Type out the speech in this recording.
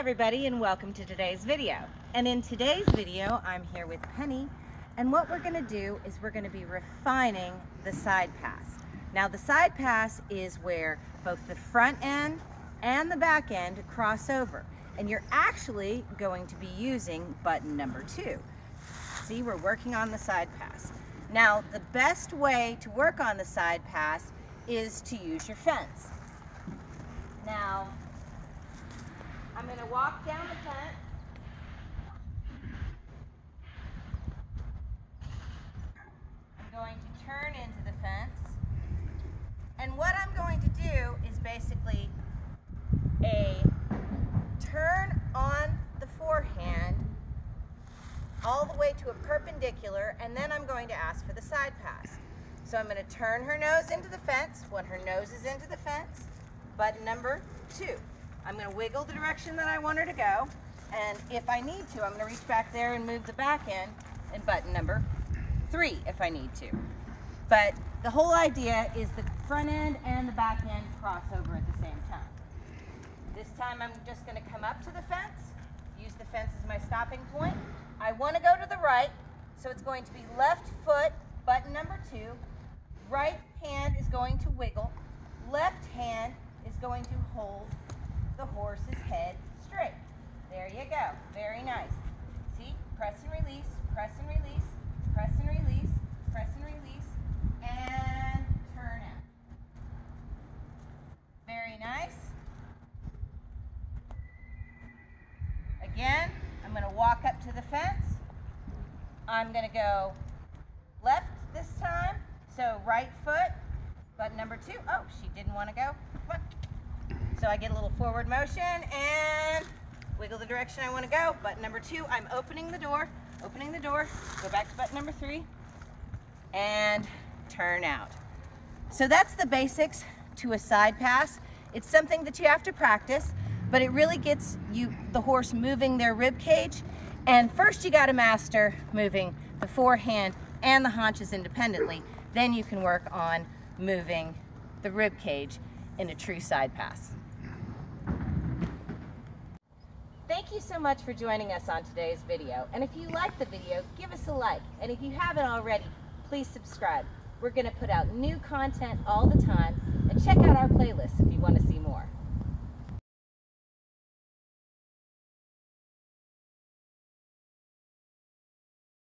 everybody and welcome to today's video. And in today's video, I'm here with Penny and what we're gonna do is we're gonna be refining the side pass. Now the side pass is where both the front end and the back end cross over. And you're actually going to be using button number two. See, we're working on the side pass. Now, the best way to work on the side pass is to use your fence. Now, I'm going to walk down the fence. I'm going to turn into the fence. And what I'm going to do is basically a turn on the forehand all the way to a perpendicular and then I'm going to ask for the side pass. So I'm going to turn her nose into the fence when her nose is into the fence. Button number two. I'm going to wiggle the direction that I want her to go. And if I need to, I'm going to reach back there and move the back end and button number three if I need to. But the whole idea is the front end and the back end cross over at the same time. This time I'm just going to come up to the fence, use the fence as my stopping point. I want to go to the right, so it's going to be left foot, button number two. Right hand is going to wiggle. Left hand is going to hold the horse's head straight. There you go. Very nice. See? Press and release, press and release, press and release, press and release, and turn out. Very nice. Again, I'm going to walk up to the fence. I'm going to go left this time. So right foot, button number two. Oh, she didn't want to go. So I get a little forward motion and wiggle the direction I want to go. Button number two, I'm opening the door, opening the door. Go back to button number three and turn out. So that's the basics to a side pass. It's something that you have to practice, but it really gets you the horse moving their rib cage. And first you got to master moving the forehand and the haunches independently. Then you can work on moving the rib cage in a true side pass. Thank you so much for joining us on today's video. And if you like the video, give us a like. And if you haven't already, please subscribe. We're going to put out new content all the time. And check out our playlist if you want to see more.